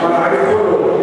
మన హై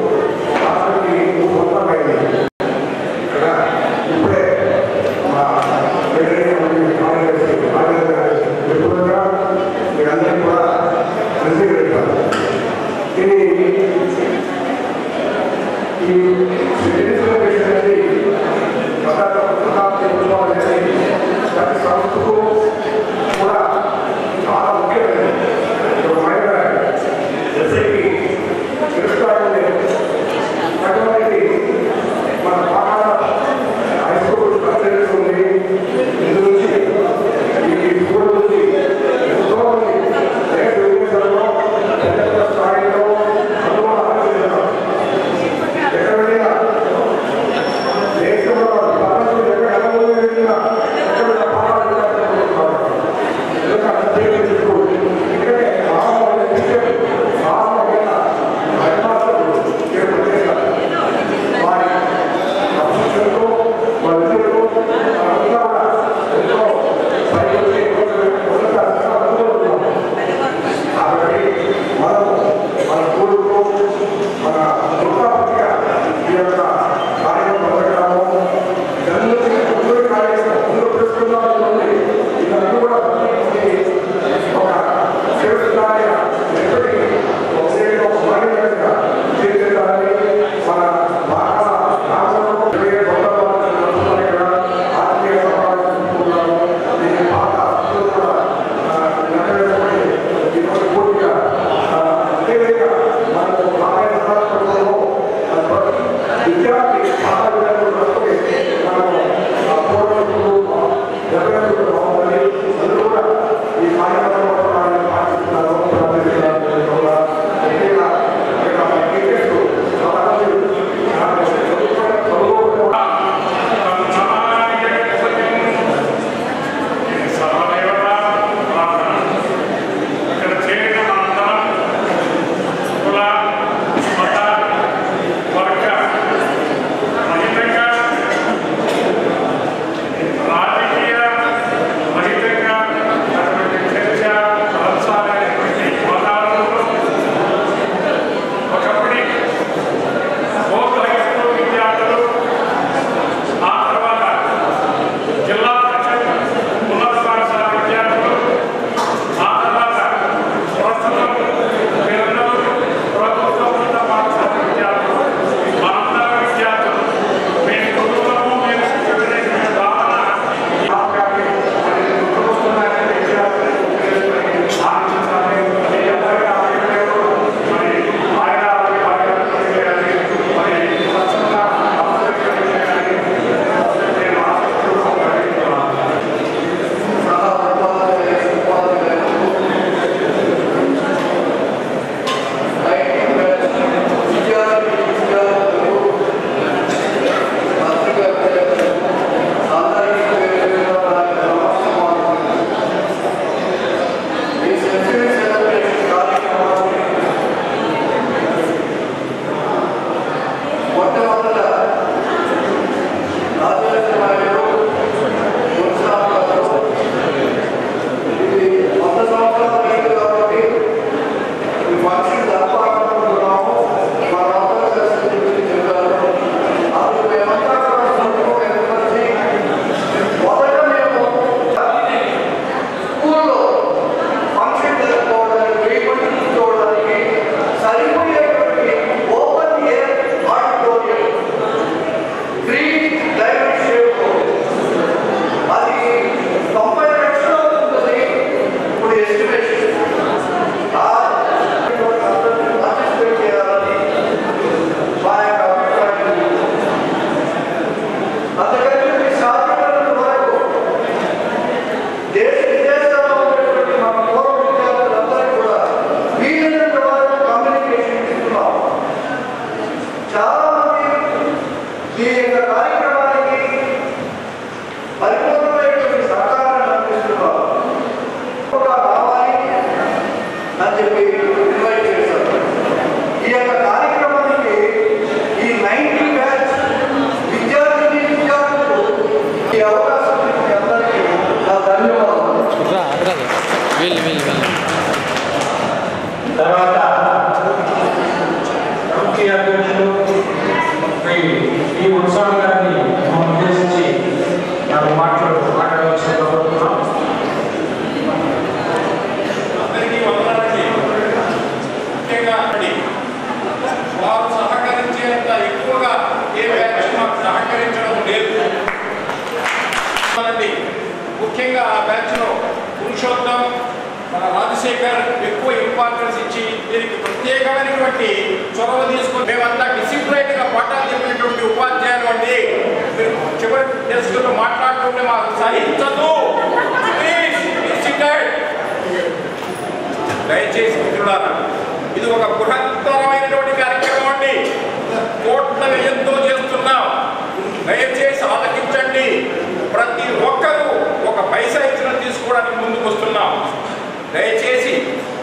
దయచేసి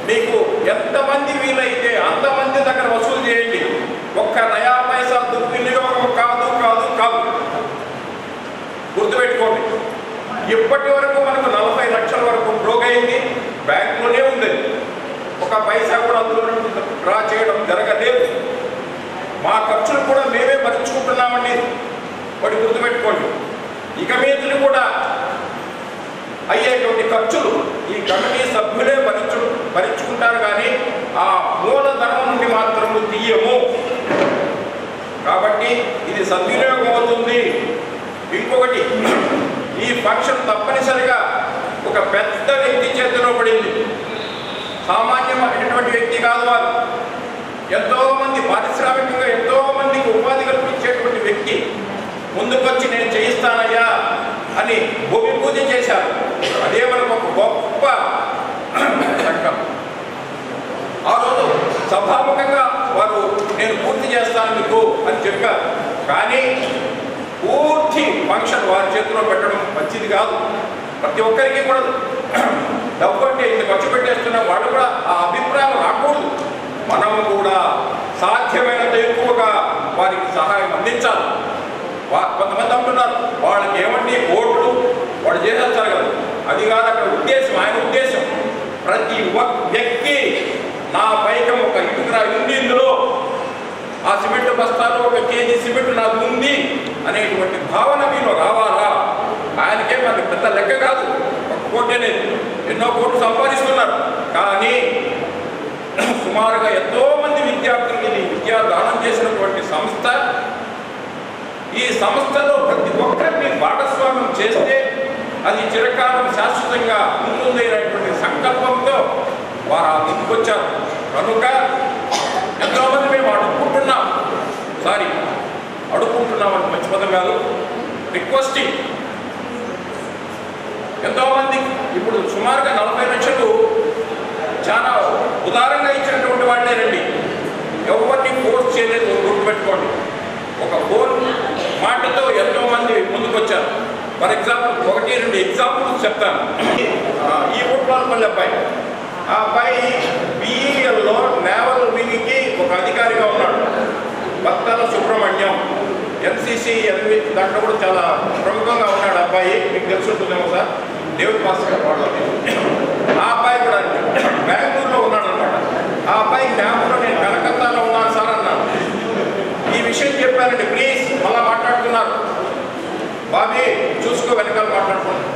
మీకు ఎంతమంది వీలైతే అంతమంది దగ్గర వసూలు చేయండి. ఒక్క నయా పైసా దుర్వినియోగం కాదు కాదు కాదు. గుర్తుపెట్టుకోండి. ఇప్పటి వరకు మనకు నలభై లక్షల వరకు ప్రోగైంది బ్యాంకులోనే ఉంది. ఒక పైసా కూడా అందులో డ్రా చేయడం జరగలేదు. మా ఖర్చులు కూడా మేమే భరించుకుంటున్నామండి. వాటి గుర్తుపెట్టుకోండి. ఇక మీదలు కూడా అయ్యేటువంటి ఖర్చులు ఈ కమిటీ సభ్యులే భరించు భరించుకుంటారు కానీ ఆ మూలధనం నుండి మాత్రము తీయము. కాబట్టి ఇది సద్వినియోగం అవుతుంది. ఇంకొకటి ఈ ఫంక్షన్ తప్పనిసరిగా ఒక పెద్ద వ్యక్తి చేతిలో పడింది. సామాన్యమైనటువంటి వ్యక్తి కాదు వారు. ఎంతోమంది పారిశ్రామికంగా ఎంతోమందికి ఉపాధి కల్పించేటువంటి వ్యక్తి. ముందుకొచ్చి నేను చేయిస్తానయ్యా. అని భూమి పూజ చేశారు. అదే మనకు ఒక గొప్ప చట్టం ఆ రోజు సభాముఖంగా వారు నేను పూర్తి చేస్తాను మీకు అని చెప్పారు. కానీ పూర్తి ఫంక్షన్ వారి చేతిలో పెట్టడం మంచిది కాదు. ప్రతి ఒక్కరికి కూడా డబ్బు అంటే ఇంత ఖర్చు పెట్టేస్తున్నా వాళ్ళు కూడా ఆ అభిప్రాయం రాకూడదు. మనం కూడా సాధ్యమైనంత ఎక్కువగా వారికి సహాయం అందించాలి. కొంతమంది అంటున్నారు వాళ్ళకి ఏమండి ఓట్లు? వాడు చేసేస్తారు కదా అది కాదు అక్కడ ఉద్దేశం ఆయన ఉద్దేశం. ప్రతి ఒక్క వ్యక్తి నా పైకం ఒక ఇటుకరా ఉంది ఇందులో. ఆ సిమెంట్ బస్తాలో ఒక కేజీ సిమెంట్ నాకు ఉంది అనేటువంటి భావన మీలో రావాలా? ఆయనకే మనకి పెద్ద లెక్క కాదు. ఒక కోటి అనేది ఎన్నో కోట్లు సంపాదిస్తున్నారు. కానీ సుమారుగా ఎంతో మంది విద్యార్థులకి విద్యా దానం చేసినటువంటి సంస్థలో ప్రతి ఒక్కరిని భాగస్వామ్యం చేస్తే అది చిరకాలం శాశ్వతంగా ఉంటుంది సంకల్పంతో వారు ఆ ముందుకు కనుక ఎంతోమంది మేము అడుక్కుంటున్నాం. సారీ అడుక్కుంటున్నాం అని మంచి పదం కాదు. రిక్వెస్టింగ్. ఎంతోమంది ఇప్పుడు సుమారుగా నలభై లక్షలు చాలా ఉదారంగా ఇచ్చినటువంటి వాళ్ళేనండి ఎవరిని ఫోర్స్ చేయలేదు గుర్తుపెట్టుకోండి. ఒక ఫోన్ మాటతో ఎంతో మంది ముందుకొచ్చారు. ఫర్ ఎగ్జాంపుల్ ఒకటి రెండు ఎగ్జాంపుల్స్ చెప్తాను. ఈ పుట్టినపల్లి అబ్బాయి. ఆ అబ్బాయి బిఈఎల్లో నేవల్ వింగ్కి ఒక అధికారిగా ఉన్నాడు. భక్తల సుబ్రహ్మణ్యం. ఎన్సిసి ఎన్వి దాంట్లో కూడా చాలా ప్రముఖంగా ఉన్నాడు అబ్బాయి. మీకు తెలుసుంటుందేమో సార్? దేవుడి మాస్టర్ వాళ్ళకి ఆ అబ్బాయి కూడా బెంగళూరులో ఉన్నాడు అనమాట ఆ అబ్బాయి క్యాంపులో నేను కలకత్తాలో ఉన్నాను సార్ అన్నాను ఈ విషయం చెప్పానండి. ప్లీజ్ మళ్ళా అంటున్నారు బాబీ చూసుకో వెనకాల మాట్లాడుకోండి.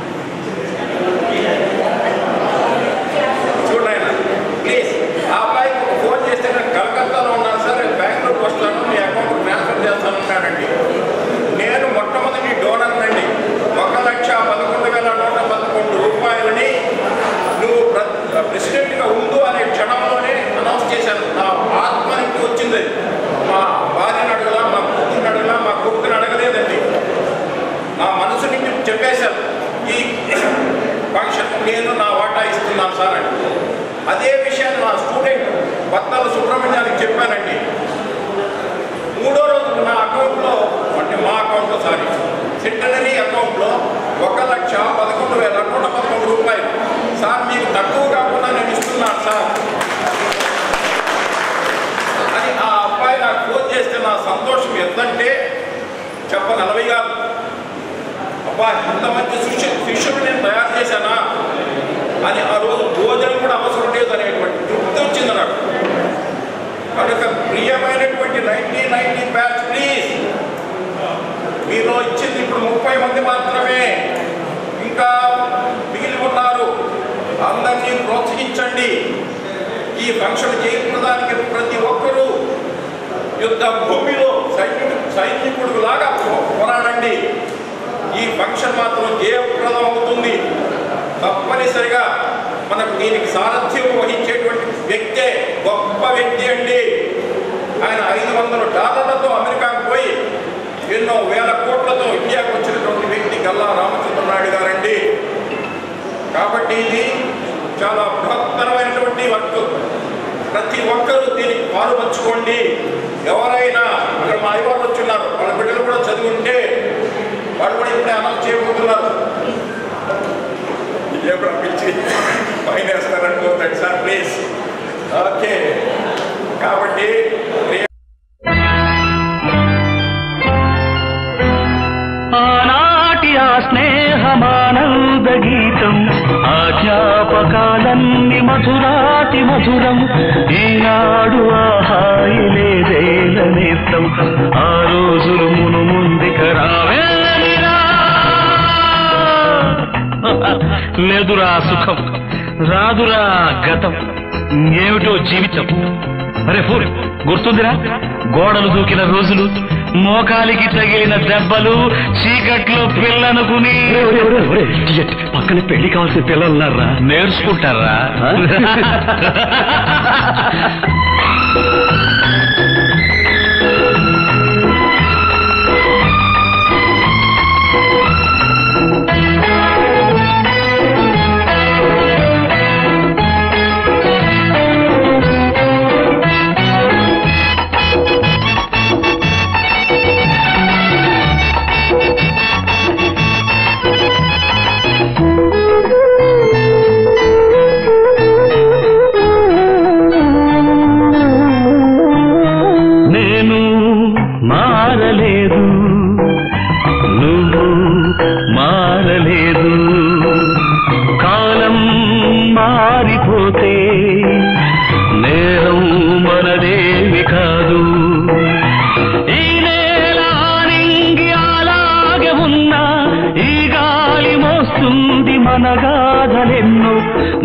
చూడండి ప్లీజ్ ఆ అబ్బాయికి ఫోన్ చేస్తే నేను కలకత్తాలో ఉన్నాను సార్ నేను బెంగళూరుకి వస్తాను మీ అకౌంట్ ట్రాన్స్ఫర్ చేస్తాను అన్నాడండి. నేను మొట్టమొదటి డోనర్ నండి ఒక లక్ష పదకొండు వేల నూట పదకొండు రూపాయలని నువ్వు ప్ర- ప్రెసిడెంట్గా ఉండు అనే క్షణంలోనే అనౌన్స్ చేశాను నా ఆత్మ నుంచి వచ్చింది అది. మా భార్యను అడగలా మా కూతురుని అడగలా మా కొడుకుని అడగలేదండి నా మనసు నుంచి చెప్పేశాను ఈ ఫంక్షన్ నేను నా వాటా ఇస్తున్నాను సార్ అని అదే విషయాన్ని నా స్టూడెంట్ బత్తాల సుబ్రహ్మణ్యానికి చెప్పానండి మూడో రోజు నా అకౌంట్లో అంటే మా అకౌంట్లో సారీ సెంటనరీ అకౌంట్లో ఒక లక్ష పదకొండు వేల నూట పదకొండు రూపాయలు సార్ మీకు తక్కువ కాకుండా నేను ఇస్తున్నాను సార్ అని ఆ అబ్బాయి నాకు ఫోన్ చేస్తే నా సంతోషం ఎంతంటే చెప్ప నలభై కాదు అబ్బా ఇంత మంచి శిష్యు శిష్యుడు నేను తయారు చేశానా? అని ఆ రోజు భోజనం కూడా అవసరం లేదు అనేటువంటి తృప్తి వచ్చింది నాకు. కనుక ప్రియమైనటువంటి నైన్టీన్ నైన్టీన్ బ్యాచ్ ప్లీజ్. మీలో ఇచ్చింది ఇప్పుడు ముప్పై మంది మాత్రమే. ఇంకా మిగిలి ఉన్నారు. అందరినీ ప్రోత్సహించండి. ఈ ఫంక్షన్ చేయడానికి ప్రతి ఒక్కరూ యుద్ధ భూమిలో సైనికుడు సైనికుడు లాగా పోరాడండి. ఈ ఫంక్షన్ మాత్రం జయప్రదం అవుతుంది తప్పనిసరిగా మనకు దీనికి సారథ్యం వహించేటువంటి వ్యక్తే గొప్ప వ్యక్తి అండి. ఆయన ఐదు వందల డాలర్లతో అమెరికాకు పోయి ఎన్నో వేల కోట్లతో ఇండియాకు వచ్చినటువంటి వ్యక్తి గల్లా రామచంద్ర నాయుడు గారండి. కాబట్టి ఇది చాలా బృహత్తరమైనటువంటి వర్క్. ప్రతి ఒక్కరూ దీనికి పాలుపంచుకోండి ఎవరైనా అక్కడ మా అయ్యవాళ్ళు వచ్చున్నారు వాళ్ళ బిడ్డలు కూడా చదివి ఉంటే వాళ్ళు కూడా ఇప్పుడే అమలు చేయబోతున్నారు. ఇదే పంపించి పైన వేస్తారనుకోకండి సార్ ప్లీజ్ ఓకే. కాబట్టి ఆనాటి ఆ స్నేహమానంద గీతం ఆ జ్ఞాపకాలన్నీ మధురాతి మధురం ఈనాడు ఆ హాయి లేదేల నేస్తం ఆ రోజులు లేదురా సుఖం రాదురా గతం. ఏమిటో జీవితం. అరే ఫూర్ గుర్తుందిరా? గోడలు దూకిన రోజులు మోకాలికి తగిలిన దెబ్బలు చీకట్లో పిల్లనుకుని. పక్కన పెళ్ళి కావాల్సిన పిల్లలున్నారా నేర్చుకుంటారా?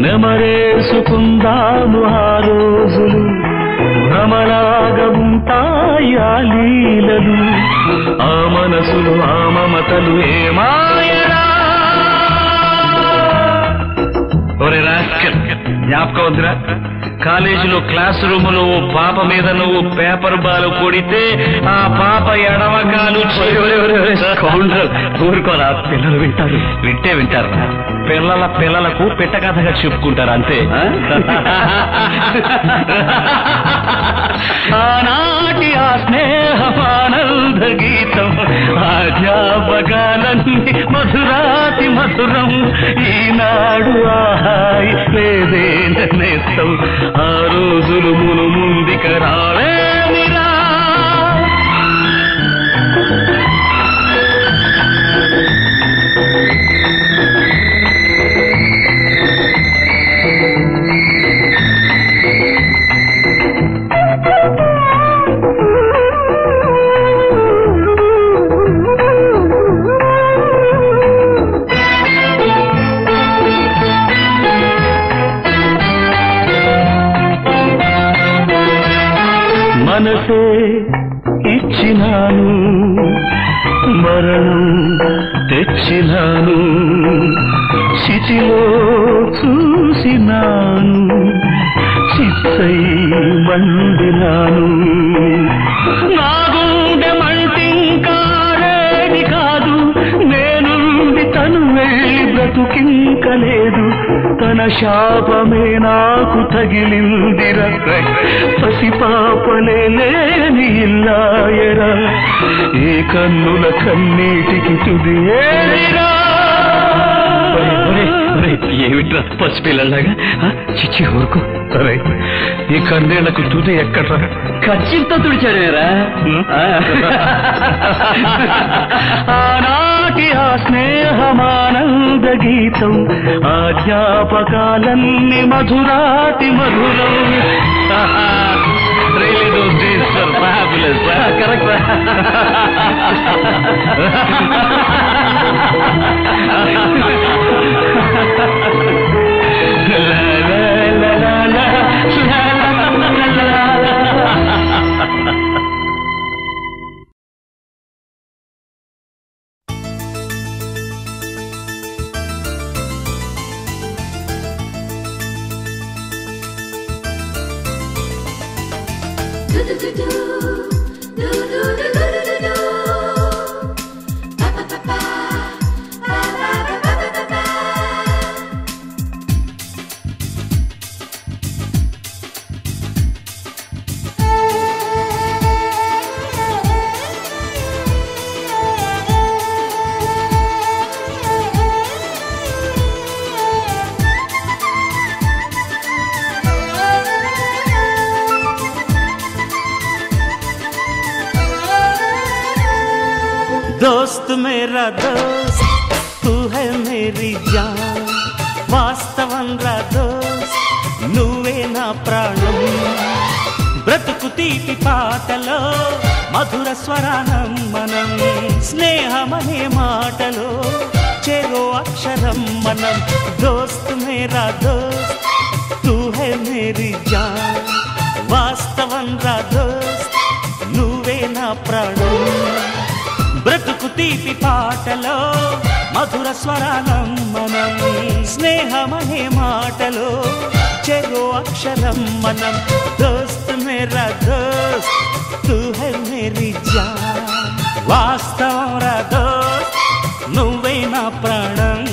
నెమరేసుకుందాము ఆ రోజులు. భ్రమలాగా ఉంటాయి ఆ లీలలు. ఆ మనసులు ఆ మమతలు ఏమాయరా ఒరే జ్ఞాపకం వద్దురా కాలేజీలో క్లాస్ రూమ్లో ఓ పాప మీద నువ్వు పేపర్ బాల్ కొడితే ఆ పాప ఎడమకాలు ఊరుకోరా పిల్లలు వింటారు. వింటే వింటారు. పిల్లల పిల్లలకు పెట్ట కథగా చెప్పుకుంటారు అంతే. ఆనాటి ఆ స్నేహమానంద గీతం ఆ జ్ఞాపకాలన్నీ మధురాతి మధురం. ఈనాడు ఆహాయి లేదే నేస్తం ఆ రోజులు మును ముందిక రావేమిరా వెళ్ళి బ్రతుకింకలేదు తన శాపమే నాకు తగిలిందిర. పసిపాపలే లేని ఇల్లాయరా. ఏ కన్నుల కన్నీటికి తుది ఏరిరా ఏమిట్రా పసిపిల్లలాగా చిచ్చి ఊరుకో. సరే ఈ కన్నేళ్ళకు తుది ఎక్కడ్రా? ఖచ్చితంతో తుడిచాడేరా ఆనాటి ఆ స్నేహమానంద గీతం ఆ జ్ఞాపకాలన్నీ మధురాతి మధురం. తీపి పాటలో మధుర స్వరానం మనం స్నేహమనే మాటలో చెరో అక్షరం మనం దోస్త్ మేరా దోస్త్ తూ హే మేరీ జాన్ వాస్తవం రా దోస్త్ నువ్వే నా ప్రాణం. బ్రతుకు తీపి పాటలో మధుర స్వరానం మనం స్నేహమనే మాటలో చెరో అక్షరం మనం. దోస్త్ మేరా దోస్త్ తూ హై మేరీ జాన్. వాస్తవం రా దోస్త్ నువ్వే నా ప్రాణం.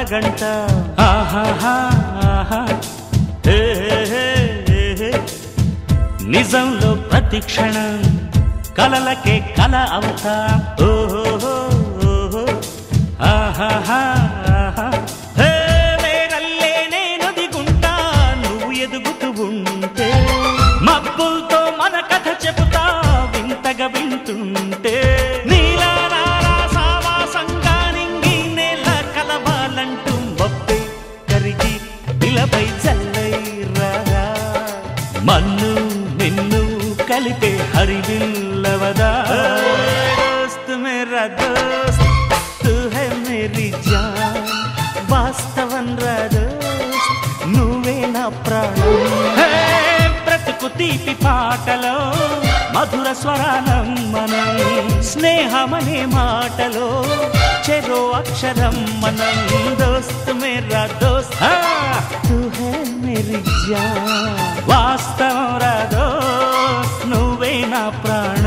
అరగంట నిజంలో ప్రతి క్షణం కలలకే కల అవుతా. ఓహో ఓహో ఆహా. దోస్త్ दोस्त तू है मेरी जान। वास्तवन వాస్తవం రా దోస్త్ నువ్వే నా ప్రాణం హే, బ్రతుకు తీపి పాటలో మధుర స్వరానం మనం స్నేహమనే మాటలో చెరో అక్షరం మనం దోస్త్ మేరా దోస్త్ తూ హే మేరీ జాన్ వాస్తవం రా దోస్త్ నువ్వే నా ప్రాణం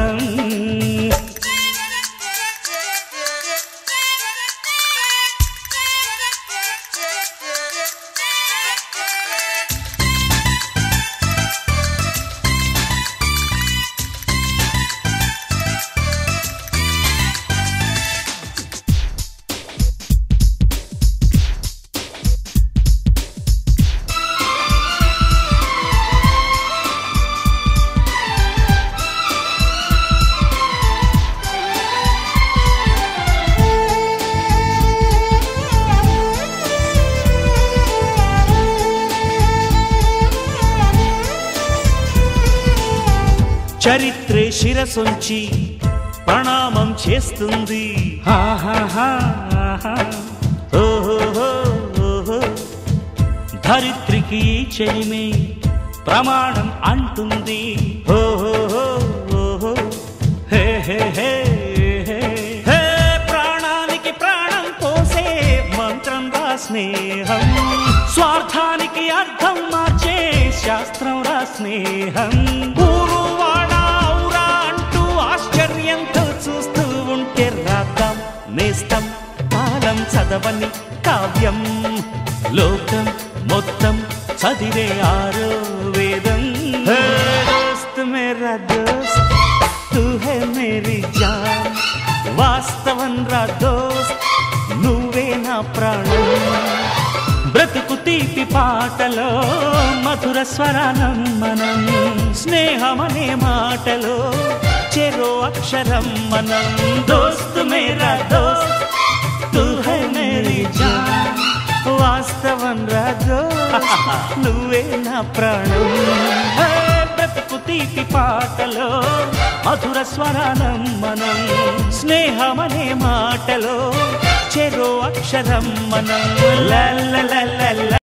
శిరసొంచి ప్రణామం చేస్తుంది. ధరిత్రికి చెలిమే ప్రమాణం అంటుంది ఓహోహో, ఓహో. హే హే హే హే. హే, ప్రాణానికి ప్రాణం పోసే మంత్రం రా స్నేహం స్వార్థానికి అర్థం మార్చే శాస్త్రం రా స్నేహం నేస్తం కాలం చదవని కావ్యం. లోకం మొత్తం చదివే ఆరో వేదం. దోస్త్ మేరా దోస్త్ తూ హై మేరీ జాన్. వాస్తవం రా దోస్త్ నువ్వే నా ప్రాణం. బ్రతుకు తీపి పాటలో మధుర స్వరానం మనం స్నేహమనే మాటలో చెరో అక్షరం మనం. దోస్త్ మేరా దోస్త్ తూ హై మేరీ జాన్. వాస్తవం రా దోస్త్ నువ్వే నా ప్రాణం. బ్రతుకు తీపి పాటలో మధుర స్వరానం మనం. స్నేహమనే మాటలో చెరో అక్షరం మనం. లల్ల